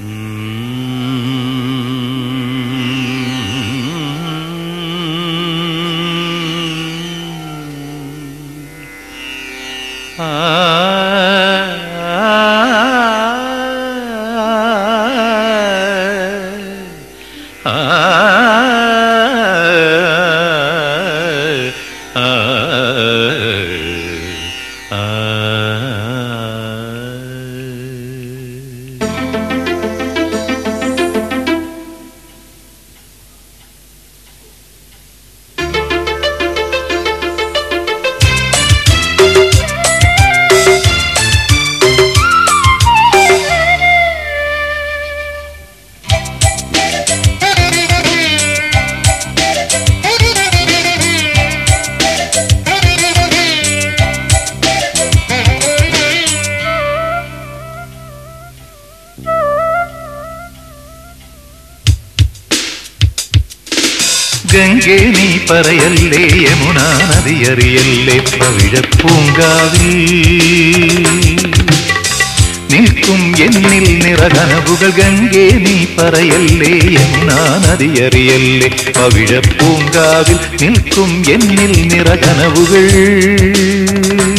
ഗംഗേ പവിഴപ്പൂങ്കാവിൽ നിൽക്കും എന്നിൽ നിറകനവുകൾ ഗംഗേ നീ പറയല്ലേ യമുനാ നദിയറിയല്ലേ പവിഴപ്പൂങ്കാവിൽ നിൽക്കും എന്നിൽ നിറകനവുകൾ പാരിജാതം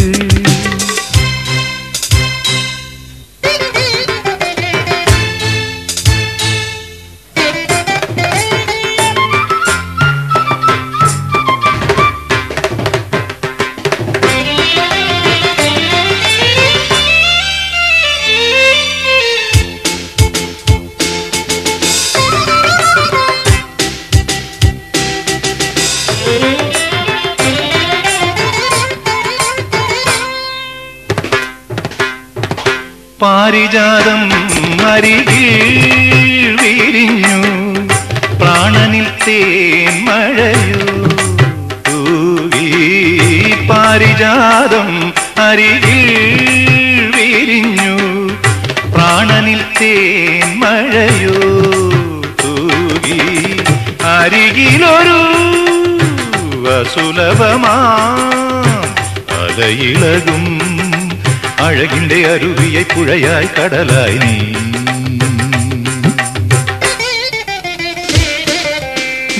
പുഴയായി കടലായി നീ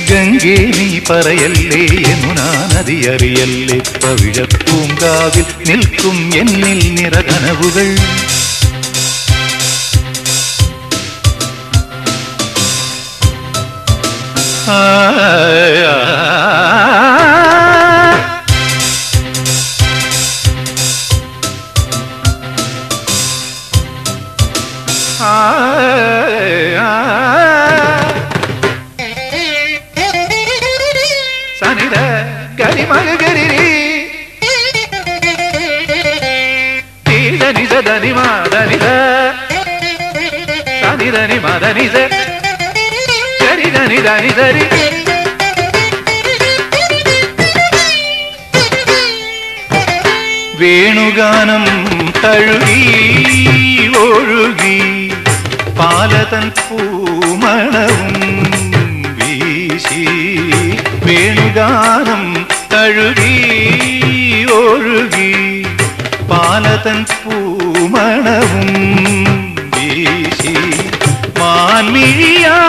ഗംഗേ നീ പറയല്ലേ യമുനാ നദി അറിയല്ലേ പവിഴപ്പൂങ്കാവിൽ നിൽക്കും എന്നിൽ നിറകനവുകൾ ആ. തഴുകി ഒഴുകി പാലതൻ പൂമണവും വീശി വേണുഗാനം തഴുകി ഒഴുകി പാലതൻ പൂമണവും വീശി മാൻമിഴിയായി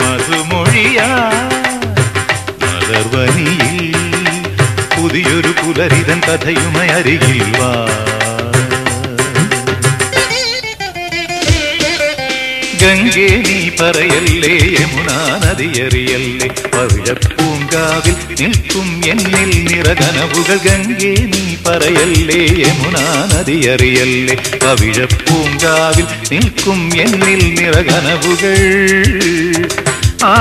മധുമൊഴിയായി മലർവനിയിൽ പുതിയൊരു പുലരിതൻ കഥയുമായി അരികിൽ യമുനാ നദിയറിയല്ലേ പവിഴപ്പൂങ്കാവിൽ നിൽക്കും എന്നിൽ നിറകനവുകൾ ഗംഗേ നീ പറയല്ലേ? യമുനാ നദിയറിയല്ലേ? പവിഴപ്പൂങ്കാവിൽ നിൽക്കും എന്നിൽ നിറകനവുകൾ. ആ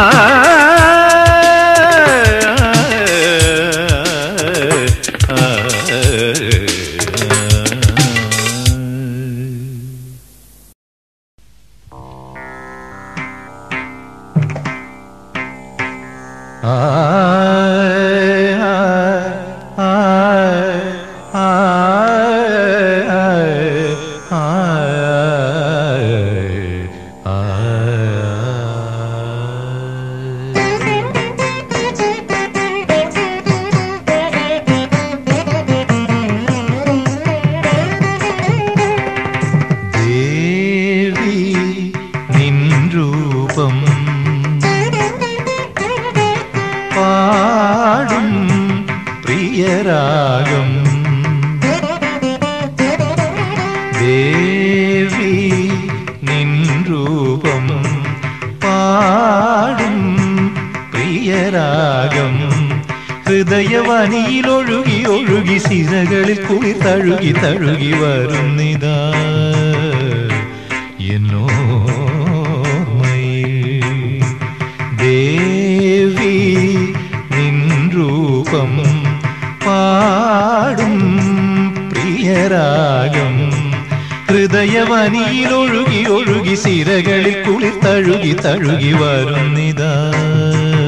രൂപം പാടും പ്രിയരാഗം ഹൃദയവനിയിലൊഴുകി ഒഴുകി സിരകളിൽ കുളി തഴുകി തഴുകി വരുന്നിതാ എന്നോർമ്മയിൽ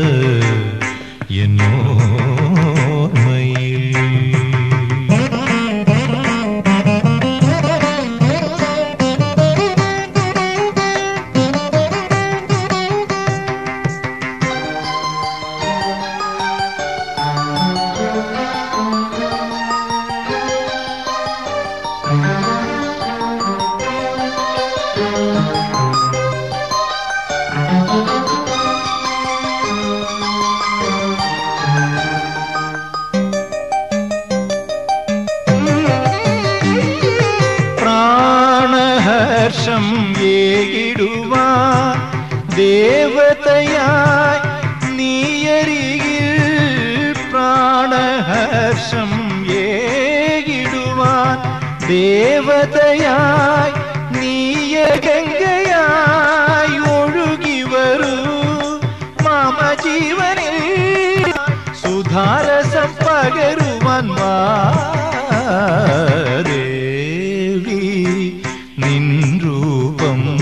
രൂപം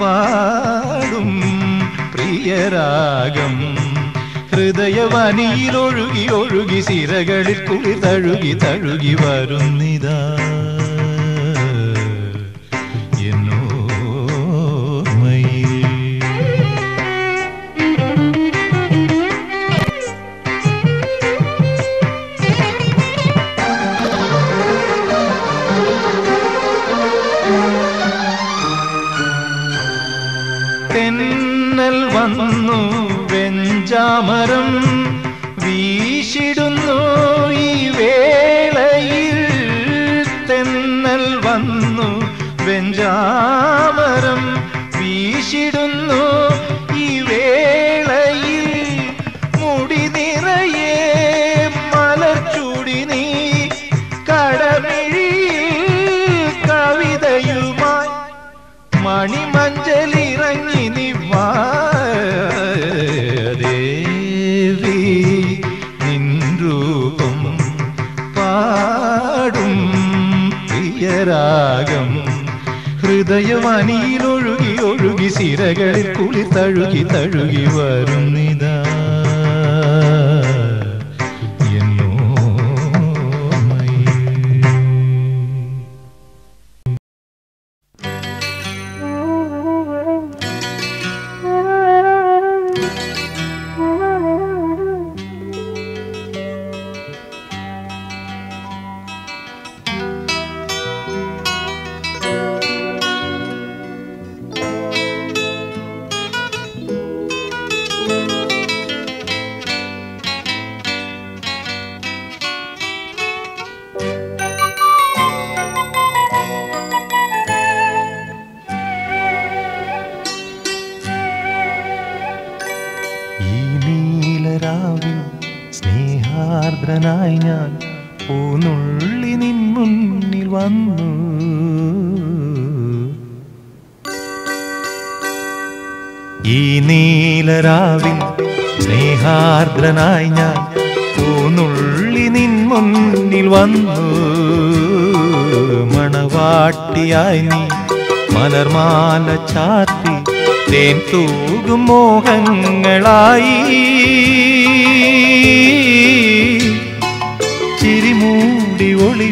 പാടും പ്രിയരാഗം. ഹൃദയവനിയിലൊഴുകി ഒഴുകി സിരകളിൽ കുളി തഴുകി തഴുകി വരുന്നിതാ. തഴുകി തഴുകി വരുന്നിതാ സ്നേഹാർദ്രനായി ഞാൻ പൂനുള്ളി നിൻ മുന്നിൽ വന്നു. മണവാട്ടിയായി നീ മലർമാല ചാർത്തി തേൻ തൂകും മോഹങ്ങളായി. ചിരിമൂടി ഒളി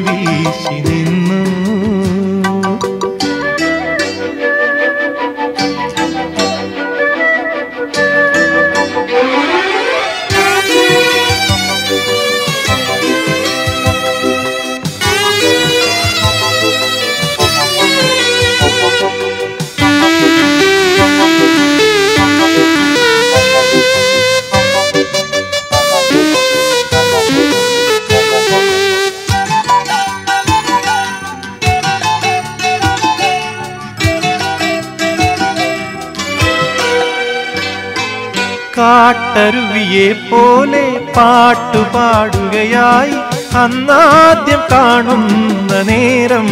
കാട്ടരുവിയെ പോലെ പാട്ടുപാടുകയായി അന്നാദ്യം കാണുന്ന നേരം.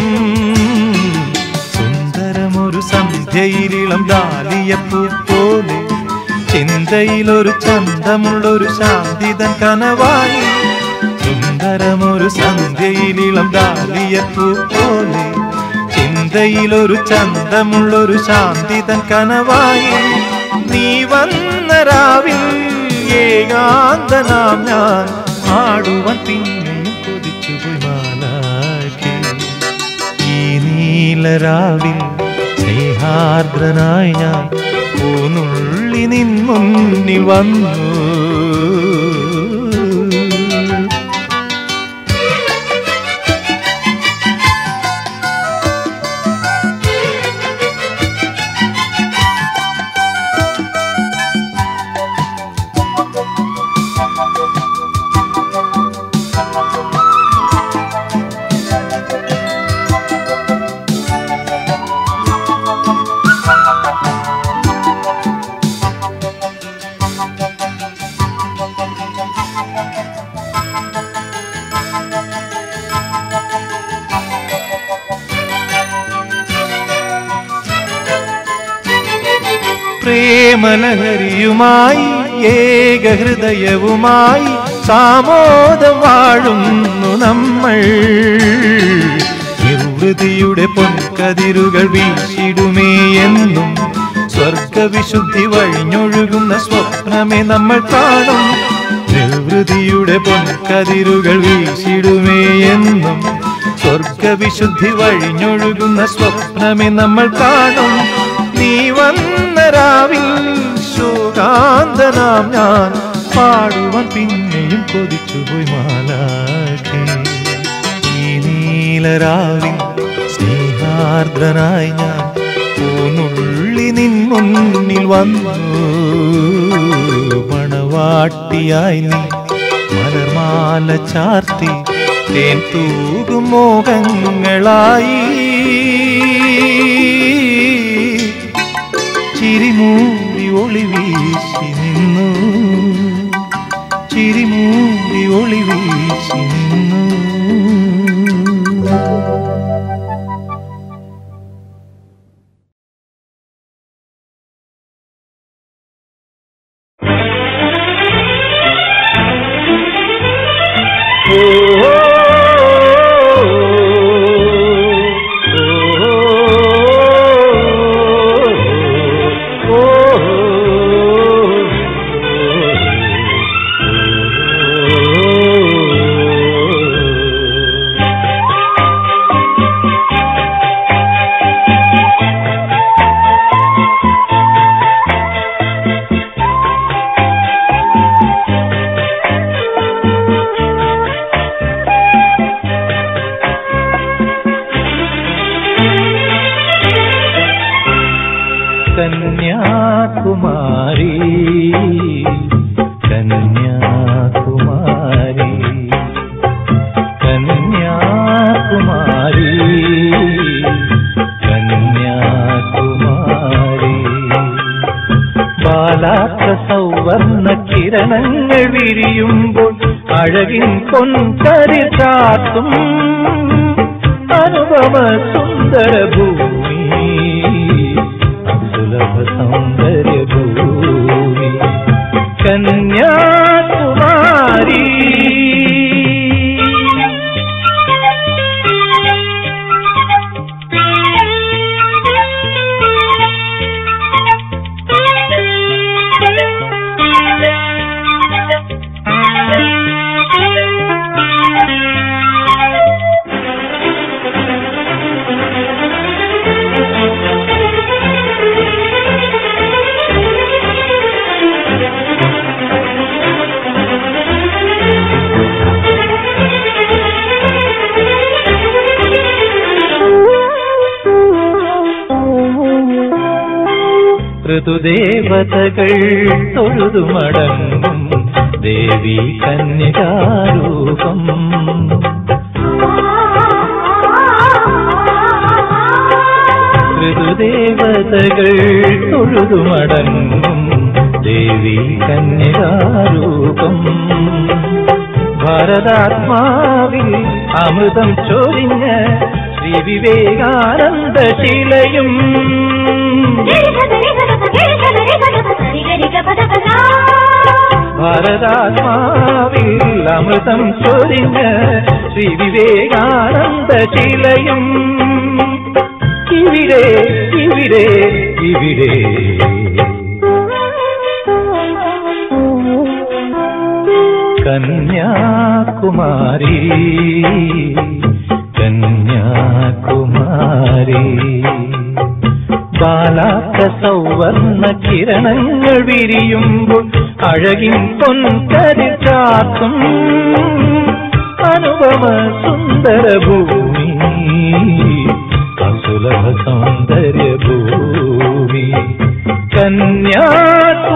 സുന്ദരമൊരു സന്ധ്യയിലിളം ദാലിയപ്പൂ പോലെ ചിന്തയിലൊരു ചന്തമുള്ളൊരു ശാന്തിതൻ കനവായി. സുന്ദരമൊരു സന്ധ്യയിലിളം ദാലിയപ്പൂ പോലെ ചിന്തയിലൊരു ചന്തമുള്ളൊരു ശാന്തിതൻ കനവായി. നീ വന്ന രാവിൽ ഏകാന്തനാം ഞാൻ ആടുവാൻ പിന്നെയും കൊതിച്ചുപോയി മാലാക്കി ഈ നീലരാവിൽ സ്നേഹാർദ്രനായി ഞാൻ പൂനുള്ളി നിൻ വന്നു. പ്രേമലഹരിയുമായി ഏകഹൃദയവുമായി സാമോദം വാഴുന്നു നമ്മൾ. നിർവൃതിയുടെ പൊൻകതിരുകൾ വീശിടുമേ എന്നും സ്വർഗവിശുദ്ധി വഴിഞ്ഞൊഴുകുന്ന സ്വപ്നമേ നമ്മൾ കാണും. നിർവൃതിയുടെ പൊൻകതിരുകൾ വീശിടുമേ എന്നും സ്വർഗവിശുദ്ധി വഴിഞ്ഞൊഴുകുന്ന സ്വപ്നമേ നമ്മൾ കാണും. നീ വന്ന ശോകാന്തനാം ഞാൻ പാടുവാൻ പിന്നെയും കൊതിച്ചുപോയി മാലാഖി. ഈ നീലരാവിൽ സ്നേഹാർദ്രനായി ഞാൻ പൂനുള്ളി നിൻ മുന്നിൽ വന്നു. മണവാട്ടിയായി നീ മലർമാല ചാർത്തി തേൻ തൂകും മോഹങ്ങളായി. ചിരിമൂടി ഒളി വീശി നിന്നു. ചിരിമൂടി ഒളി വീശി നിന്നു. ബാലാക്ക സൗവർണ കിരണങ്ങൾ വിരിയുമ്പോൾ അഴകിൻ പൊൻകരി ചാത്തും അനുപമ സുന്ദര ഭൂമി സുലഭ സൗന്ദര്യ ഭൂമി. കന്യാകുമാരി തൊഴുതു മടങ്ങും ദേവി കന്യകാരൂപം. ഋതുദേവതകൾ തൊഴുതു മടങ്ങും ദേവി കന്യകാരൂപം. ഭരതാത്മാവിൽ അമൃതം ചൊരിഞ്ഞ ശ്രീ വിവേകാനന്ദ ശിലയും ഭരതാത്മാവിൽ അമൃതം ചൊരിഞ്ഞ ശ്രീ വിവേകാനന്ദ ശിലയും. ഇവിടെ ഇവിടെ ഇവിടെ. കന്യാകുമാരി കന്യാകുമാരി. ബാലാക്ക സൗവർണ കിരണങ്ങൾ വിരിയുമ്പോൾ അഴകിൻ പൊൻകരി ചാത്തും അനുഭവ സുന്ദര ഭൂമി അസുലഭ സൗന്ദര്യ ഭൂമി. കന്യാകുമാരി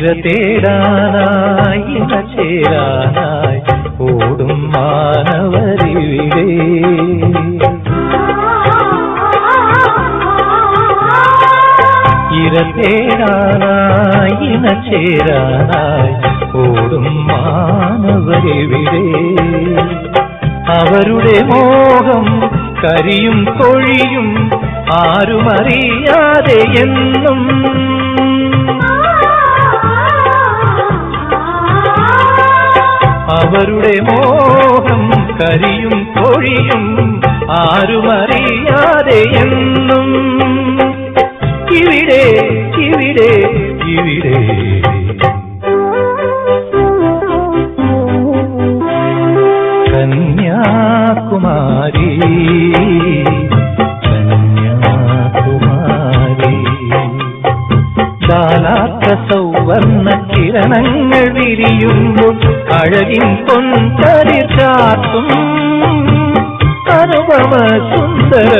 ഇര തേടാനായി ഇര ചേരാനായി ഓടും മാനവരിവിടെ. ഇര തേടാനായി ഇണ ചേരാനായി ഓടും മാനവരിവിടെ. അവരുടെ മോഹം കരിയും കൊഴിയും ആരുമറിയാതെ എന്നും അവരുടെ മോഹം കരിയും കൊഴിയും ആരുമറിയാതെ എന്നും. ഇവിടെ ഇവിടെ ഇവിടെ അഴകിൻ പൊൻതരി ചാത്തും അനുപമ സുന്ദര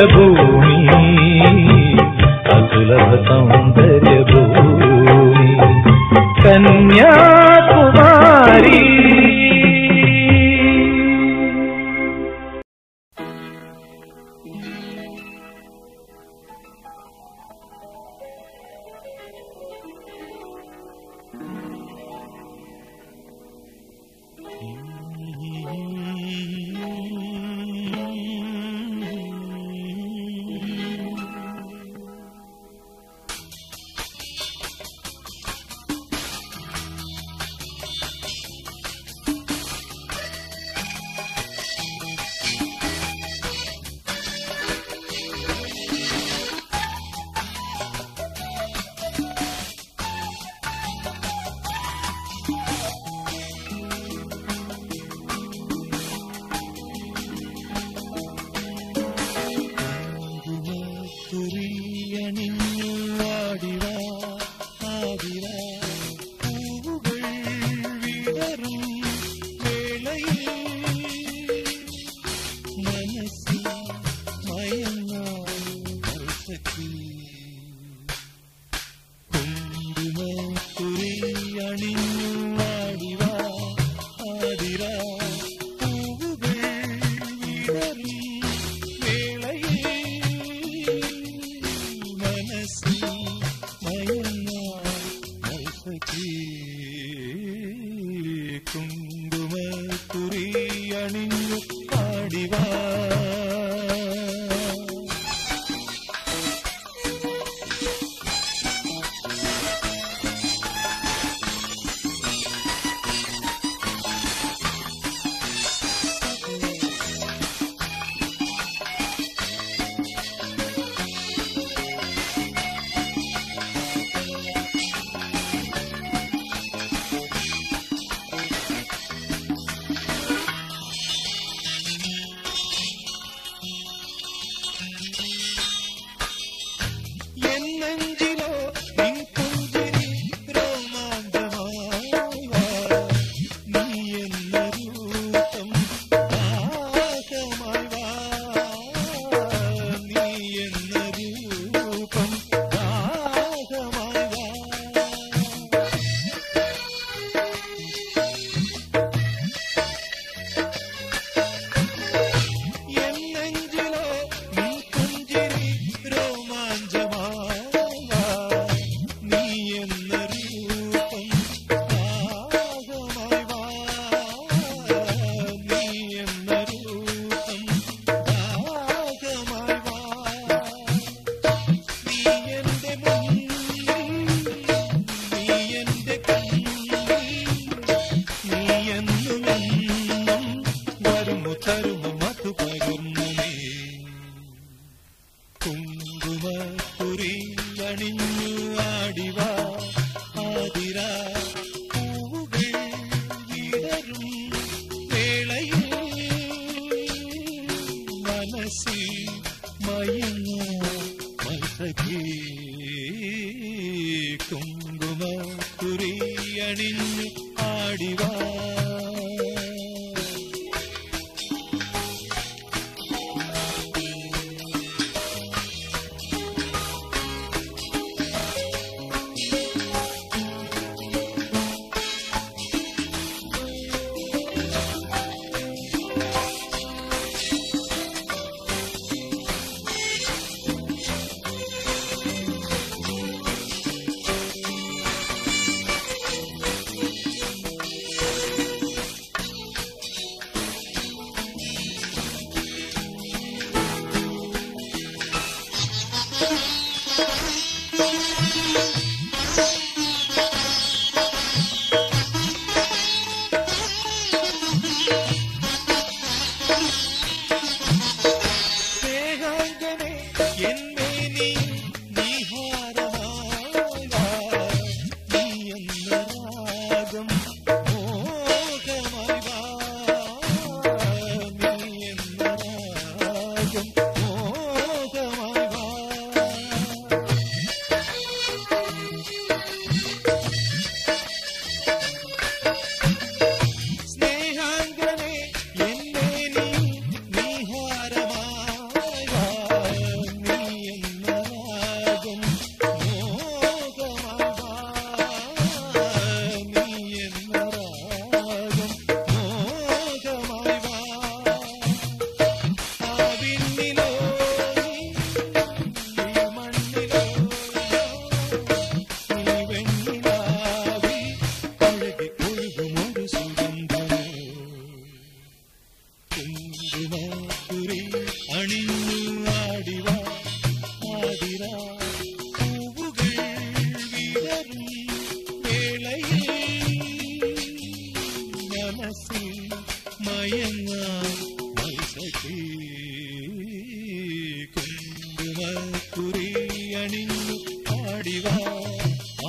நின்று பாடிவா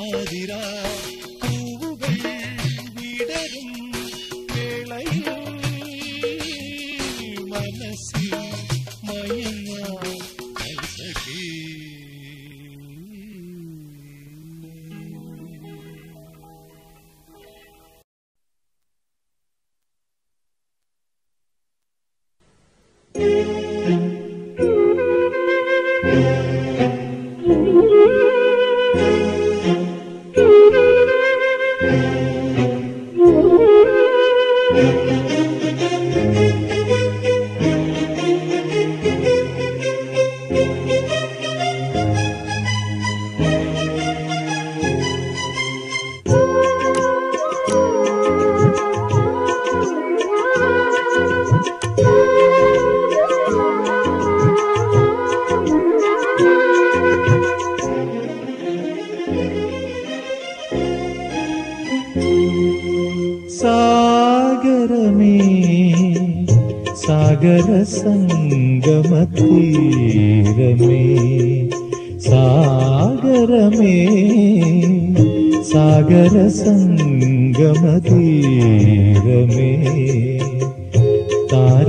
ஆதிரா.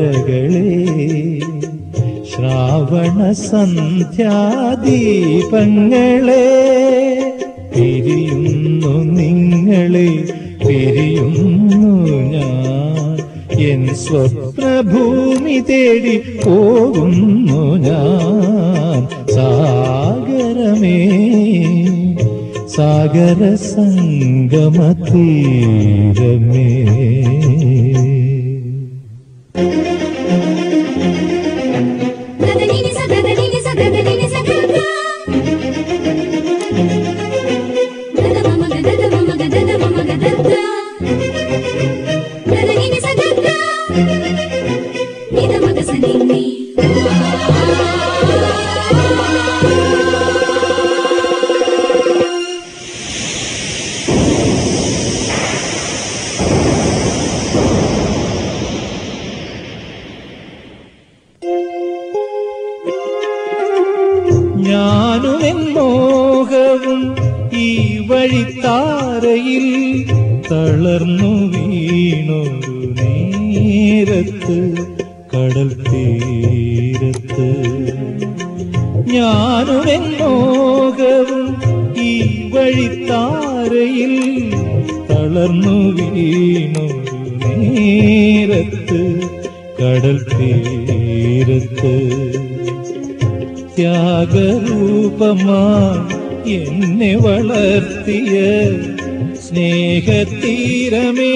താരകളെ ശ്രാവണ സന്ധ്യാദീപങ്ങളെ പിരിയുന്നു നിങ്ങളെ പിരിയുന്നു ഞാൻ. എൻ സ്വപ്നഭൂമി തേടി പോകുന്നു ഞാൻ. സാഗരമേ സാഗര സംഗമ തീരമേ thank you തളർന്നു വീണൊരു നേരത്ത് കടൽ തീരത്ത്. ത്യാഗരൂപമാ എന്നെ വളർത്തിയ സ്നേഹത്തീരമേ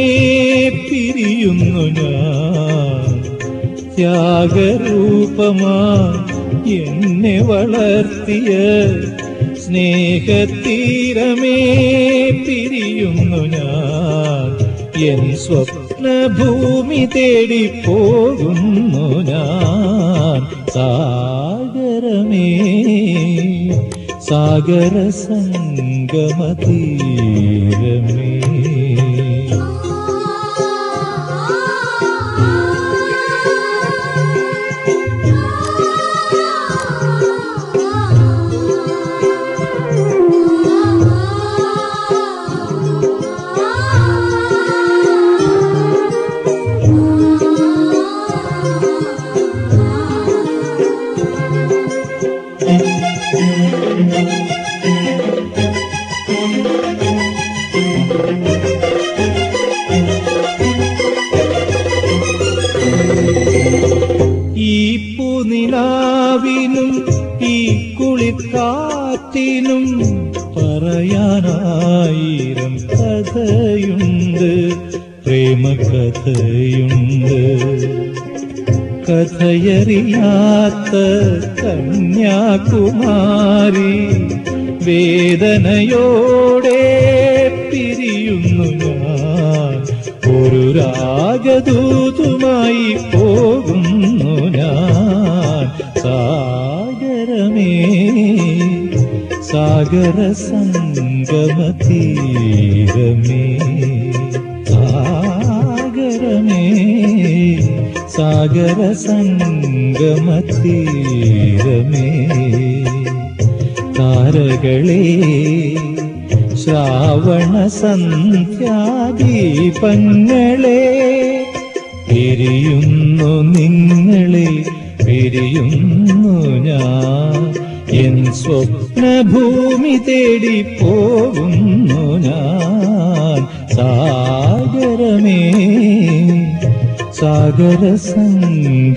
പിരിയുന്നു ഞാൻ. ത്യാഗരൂപമാ എന്നെ വളർത്തിയ സ്നേഹത്തീരമേ പിരിയുന്നു ഞാൻ. എൻ സ്വപ്നഭൂമി തേടി പോകുന്നു ഞാൻ. സാഗരമേ സാഗര സംഗമതീരമേ ഈ കുളിക്കാറ്റിനും പറയാനായിരം കഥയുണ്ട് പ്രേമകഥയുണ്ട്. കഥയറിയാത്ത കന്യാകുമാരി വേദനയോടെ പിരിയുന്നു ഞാൻ. ഒരു രാഗദൂതുമായി പോകുന്നു ഞാൻ. സാഗരമേ സാഗര സംഗമതീരമേ സാഗരമേ സാഗര സംഗമതീരമേ. താരകളെ ശ്രാവണ സന്ധ്യാദീപങ്ങളെ പിരിയുന്നു നിങ്ങളെ പിരിയുന്നു ഞാൻ. എൻ സ്വപ്നഭൂമി തേടി പോകുന്നു ഞാൻ. സാഗരമേ സാഗര സംഗമതീരമേ.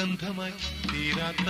സുഗന്ധമായി തീരാത്ത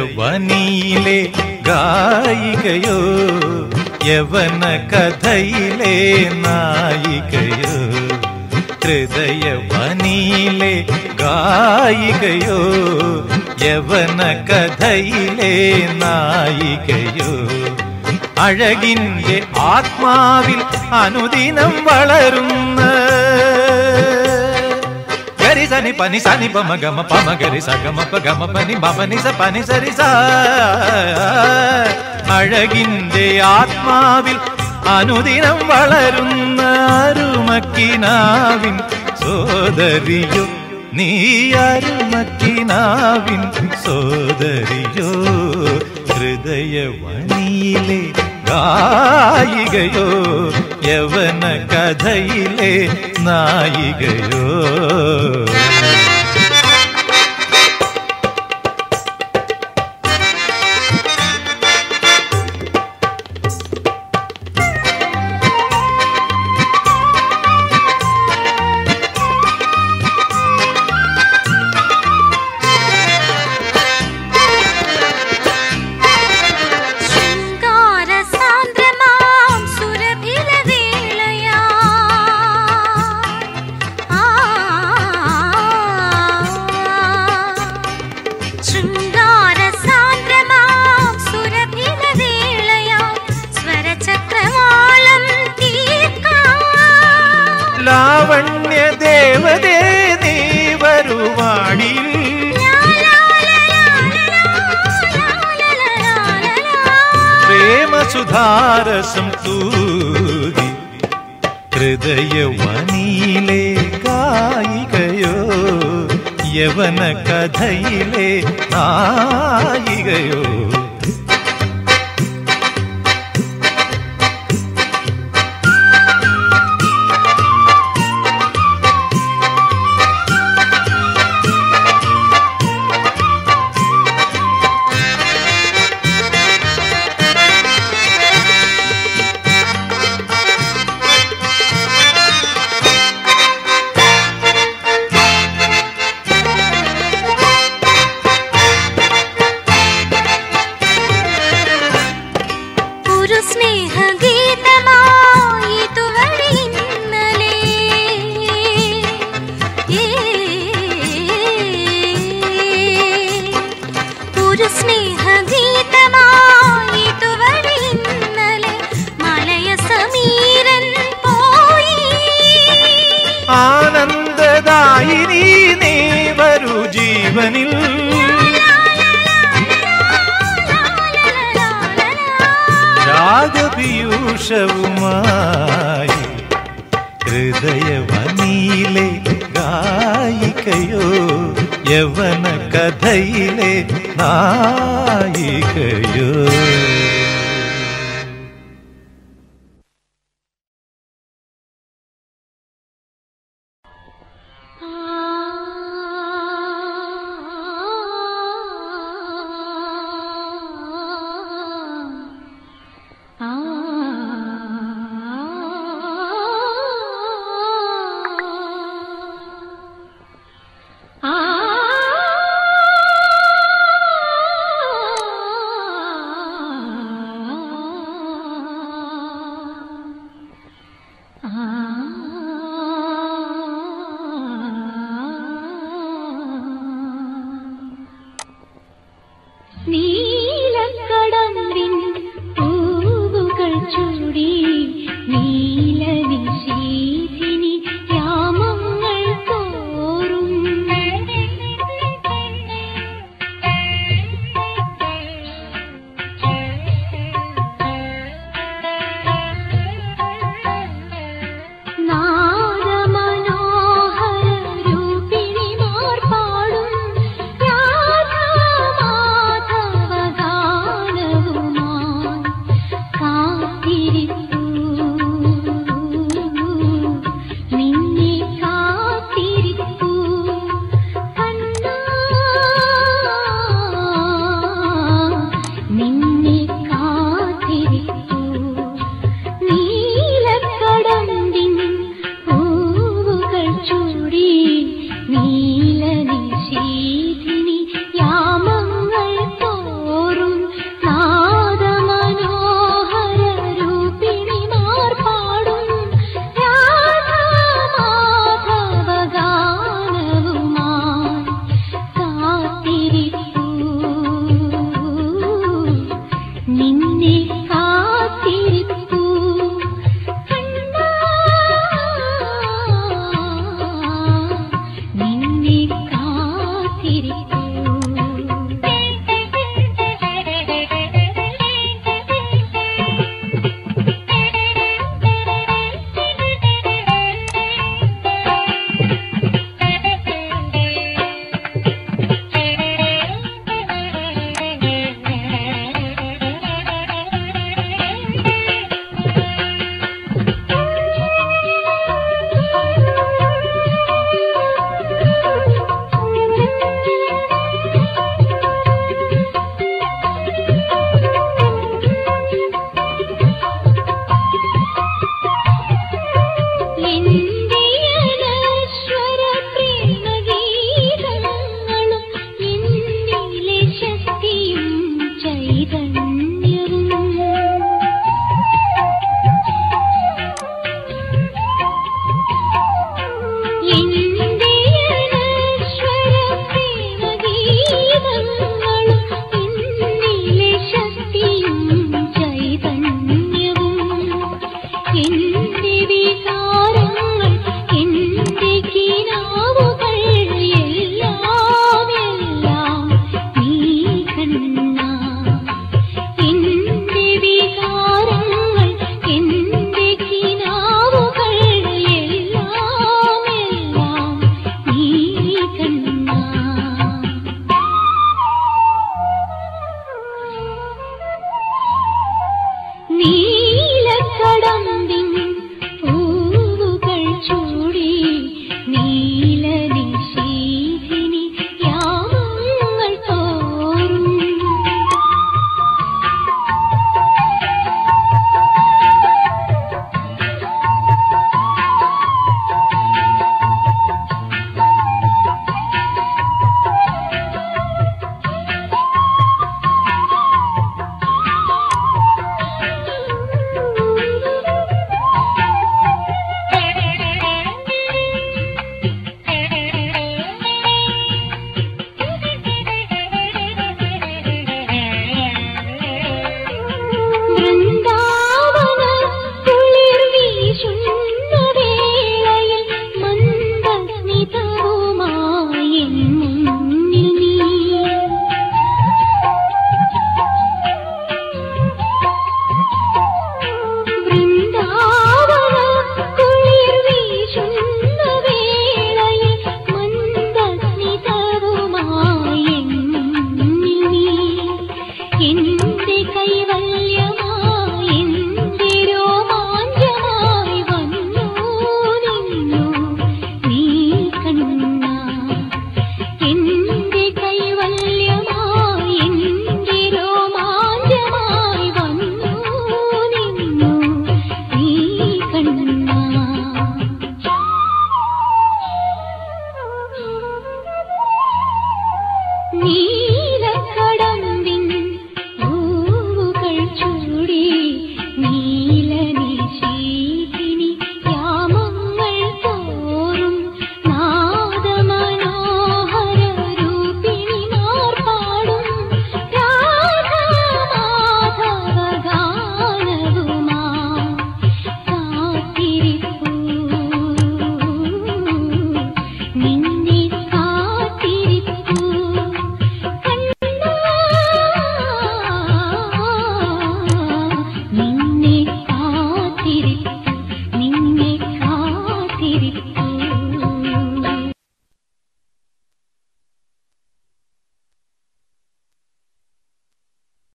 ഹൃദയവനിയിലെ ഗായികയോ യവന കഥയിലെ നായികയോ ഹൃദയവനിയിലെ ഗായികയോ യവന കഥയിലെ നായികയോ അഴകിന്റെ ആത്മാവിൽ അനുദിനം വളരുന്ന గరి సని పని సని పమ గమ పమ గరి స గమ ప గమ పని మమ ని స పని సరి స അഴകിന്റെ ആത്മാവിൽ അനുദിനം വളരുന്ന അരുമക്കിനാവിൻ സോദരിയോ നീ അരുമക്കിനാവിൻ സോദരിയോ ഹൃദയവണിയിലെ ഗായികയോ യവന കഥയിലെ നായികയോ